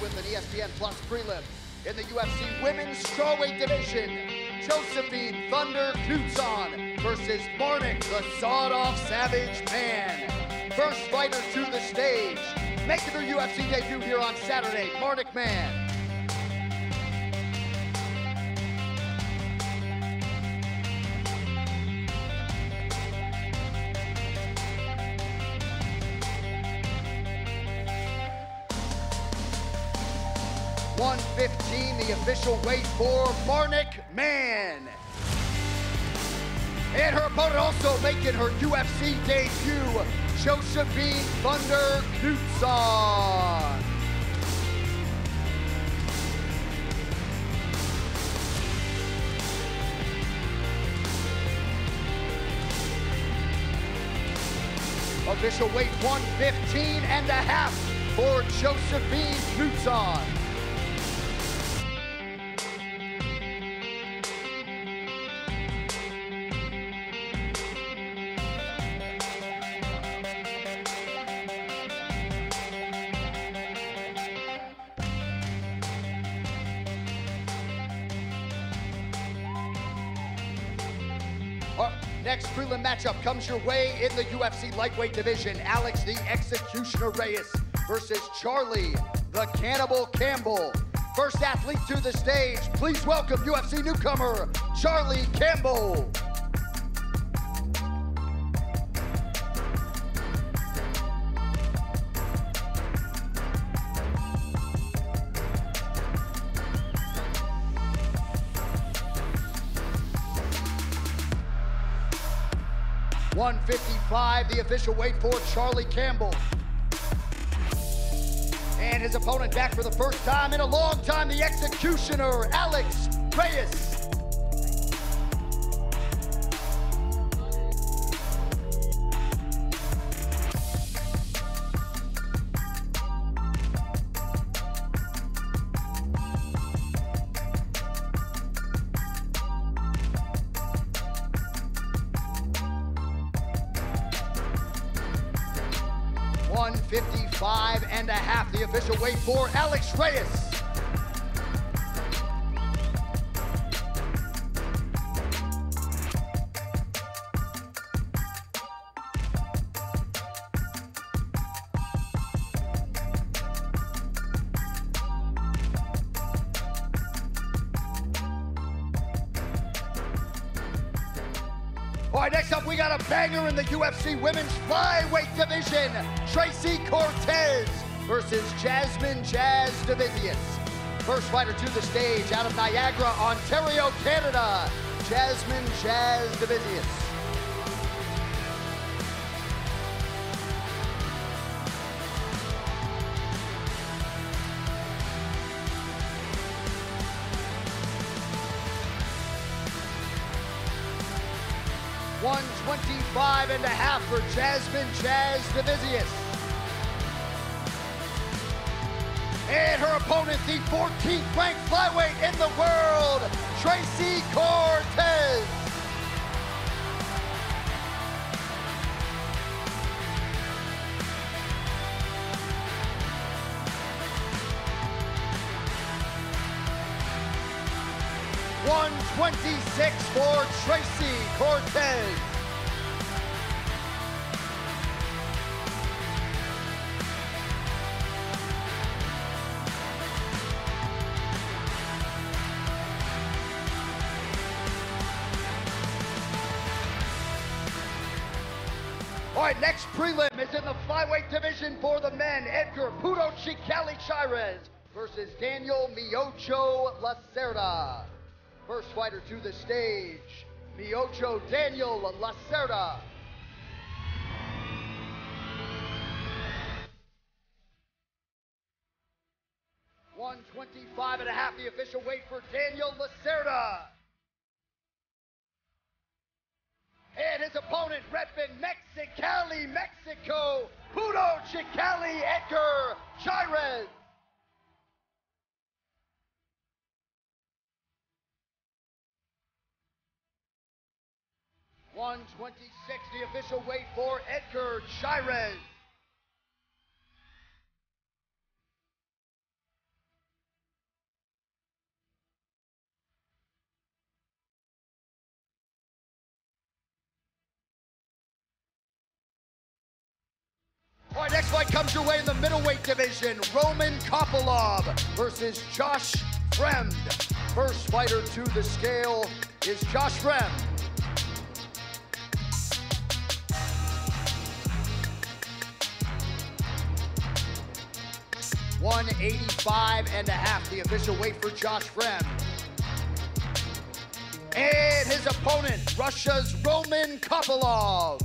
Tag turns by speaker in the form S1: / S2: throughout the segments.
S1: with an ESPN Plus prelim. In the UFC Women's Strawweight Division, Josefine Thunder Knutsson versus Marnic the Sawed-Off Savage Mann. First fighter to the stage, making her UFC debut here on Saturday, Marnic Mann. One fifteen, the official weight for Marnic Mann. And her opponent also making her UFC debut, Josefine Thunder Knutsson. Official weight 115 and a half for Josefine Knutsson. Matchup comes your way in the UFC lightweight division. Alex the Executioner Reyes versus Charlie the Cannibal Campbell. First athlete to the stage, please welcome UFC newcomer Charlie Campbell. One fifty-five, the official weight for Charlie Campbell. And his opponent back for the first time in a long time, the executioner, Alex Reyes. One fifty-five and a half, the official weight for Alex Reyes. All right, next up, we got a banger in the UFC Women's Flyweight Division. Tracy Cortez versus Jasmine Jazz Jasudavicius. First fighter to the stage out of Niagara, Ontario, Canada, Jasmine Jazz Jasudavicius. 125 and a half for Jasmine Jazz Jasudavicius. And her opponent, the 14th ranked flyweight in the world, Tracy Cortez. One twenty-six for Tracy Cortez. All right, next prelim is in the flyweight division for the men. Edgar Puro Chicali Chairez versus Daniel Miojo Lacerda. First fighter to the stage, Miojo Daniel Lacerda. One twenty-five and a half, the official weight for Daniel Lacerda. And his opponent, Redfin, Mexicali, Mexico, Puro Chicali, Edgar Chairez. 126, the official weight for Edgar Chairez. All right, next fight comes your way in the middleweight division. Roman Kopylov versus Josh Fremd. First fighter to the scale is Josh Fremd. One eighty-five and a half, the official weight for Josh Fremd. And his opponent, Russia's Roman Kopylov.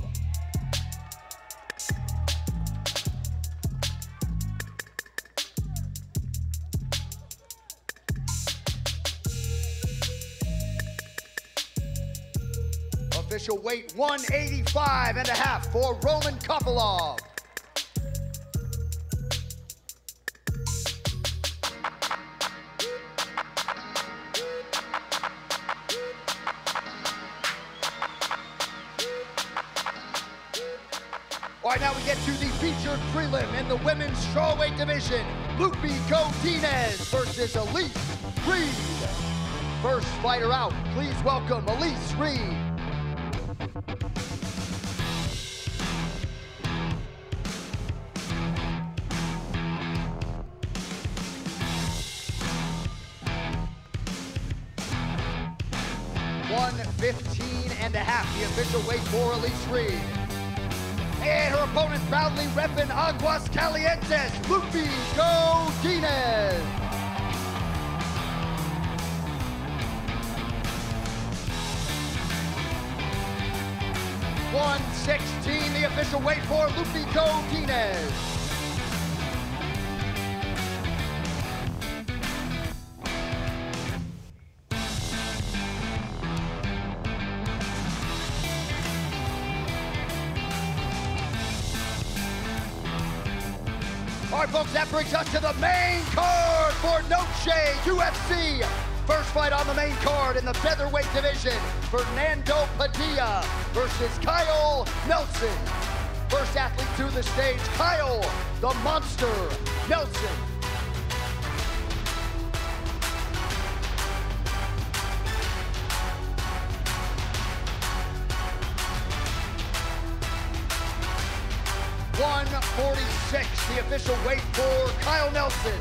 S1: Official weight 185 and a half for Roman Kopylov. Prelim in the women's strawweight division. Lupi Godinez versus Elise Reed. First fighter out, please welcome Elise Reed. One fifteen and a half, the official weight for Elise Reed. And her opponent proudly repping Aguas Calientes, Lupi Godinez. One sixteen, the official weight for Lupi Godinez. Right, folks, that brings us to the main card for Noche UFC. First fight on the main card in the featherweight division, Fernando Padilla versus Kyle Nelson. First athlete to the stage, Kyle, the Monster Nelson. One forty-six, the official weight for Kyle Nelson.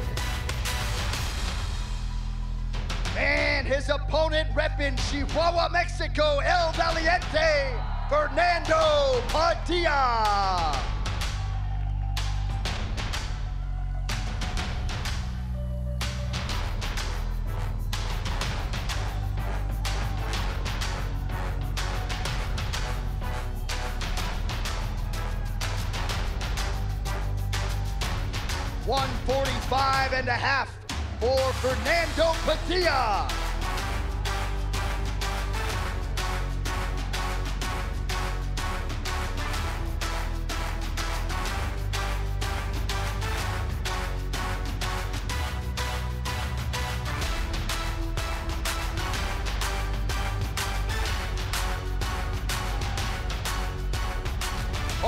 S1: And his opponent repping Chihuahua, Mexico, El Valiente, Fernando Padilla. One forty-five and a half for Fernando Padilla.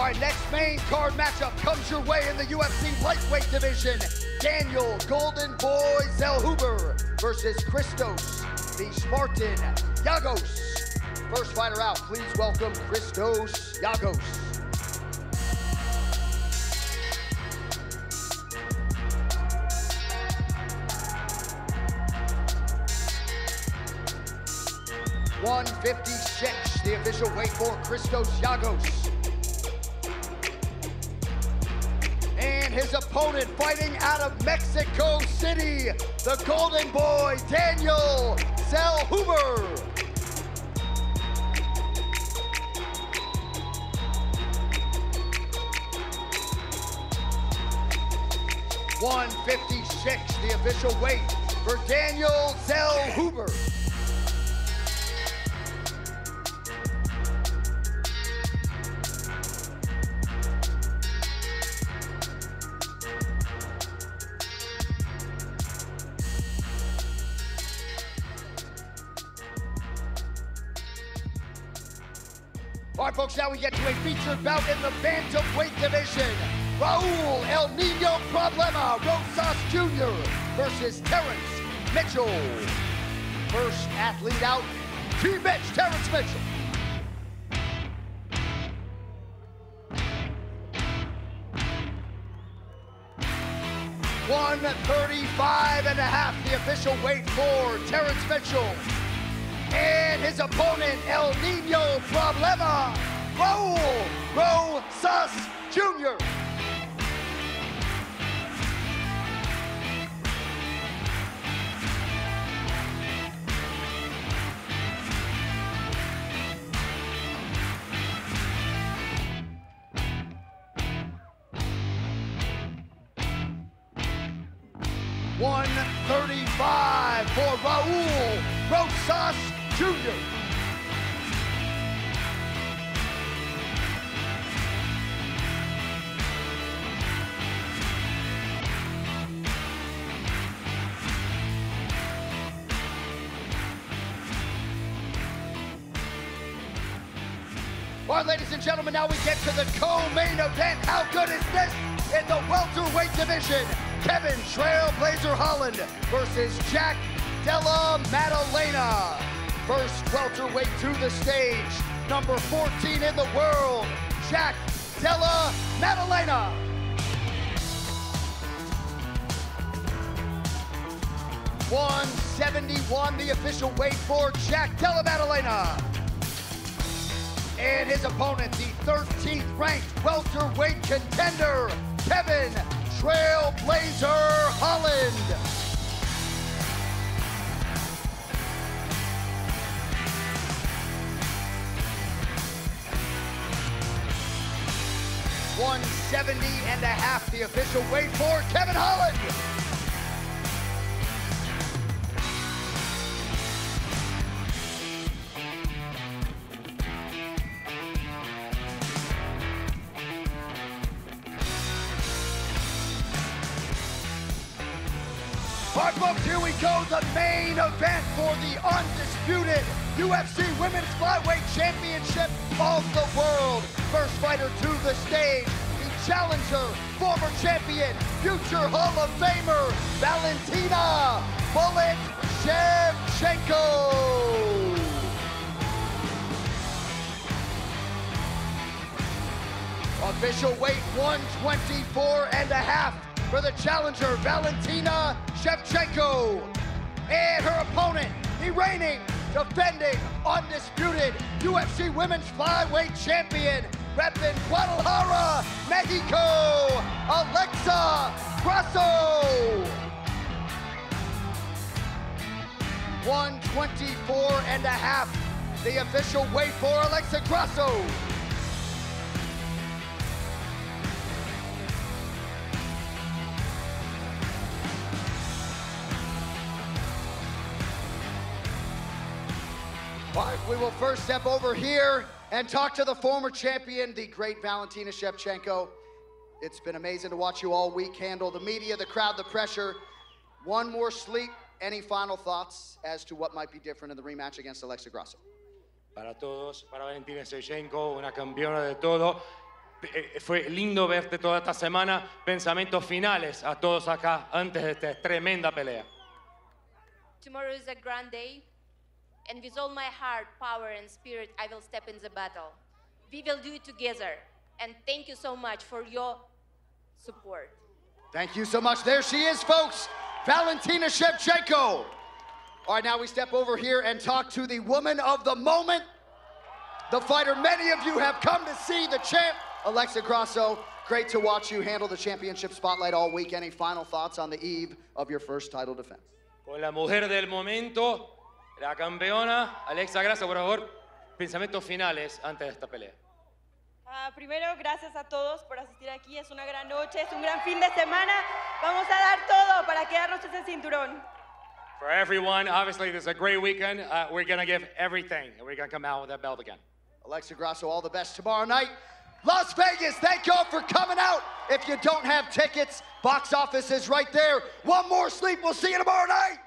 S1: All right, next main card matchup comes your way in the UFC lightweight division. Daniel Golden Boy Zellhuber versus Christos, the Spartan Giagos. First fighter out, please welcome Christos Giagos. One fifty-six, the official weight for Christos Giagos. And his opponent fighting out of Mexico City, the Golden Boy, Daniel Zellhuber. One fifty-six, the official weight for Daniel Zellhuber. All right, folks, now we get to a featured bout in the bantamweight division. Raul El Nino Problema Rosas Jr. versus Terrence Mitchell. First athlete out, Team Mitch, Terrence Mitchell. 135 and a half, the official weight for Terrence Mitchell. And his opponent, El Nino Problema, Raul Rosas Jr. One thirty-five for Raul Rosas Jr. All right, ladies and gentlemen, now we get to the co-main event. How good is this in the welterweight division? Kevin Trailblazer Holland versus Jack Della Maddalena. First welterweight to the stage, number 14 in the world, Jack Della Maddalena. One seventy-one, the official weight for Jack Della Maddalena and his opponent, the 13th ranked welterweight contender, Kevin Trailblazer Holland. One seventy and a half, the official weight for Kevin Holland. Right, folks, here we go. The main event for the undisputed UFC Women's Flyweight Championship of the world. First fighter to the stage, the challenger, former champion, future Hall of Famer, Valentina Bullet Shevchenko. Official weight 124 and a half for the challenger, Valentina Shevchenko. And her opponent, the reigning, defending, undisputed UFC Women's Flyweight Champion, repping Guadalajara, Mexico, Alexa Grasso. 124 and a half, the official weight for Alexa Grasso. Right, we will first step over here and talk to the former champion, the great Valentina Shevchenko. It's been amazing to watch you all week handle the media, the crowd, the pressure. One more sleep. Any final thoughts as to what might be different in the rematch against Alexa Grasso?
S2: Para todos, para Valentina Shevchenko, una campeona de todo. Eh, Fue lindo verte toda esta semana. Pensamientos finales a todos acá antes de esta tremenda pelea.
S3: Tomorrow is a grand day, and with all my heart, power, and spirit, I will step in the battle. We will do it together. And thank you so much for your support.
S1: Thank you so much. There she is, folks. Valentina Shevchenko. All right, now we step over here and talk to the woman of the moment, the fighter many of you have come to see, the champ, Alexa Grasso. Great to watch you handle the championship spotlight all week. Any final thoughts on the eve of your first title defense?
S2: Con la mujer del momento, la campeona, Alexa Grasso, por favor, pensamientos finales antes de esta pelea.
S4: Ah, primero, gracias a todos por asistir aquí. Es una gran noche, es un gran fin de semana. Vamos a dar todo para quedarnos ese cinturón.
S2: For everyone, obviously this is a great weekend. Uh, we're gonna give everything, and we're gonna come out with that belt again.
S1: Alexa Grasso, all the best tomorrow night. Las Vegas, thank y'all for coming out. If you don't have tickets, box office is right there. One more sleep. We'll see you tomorrow night.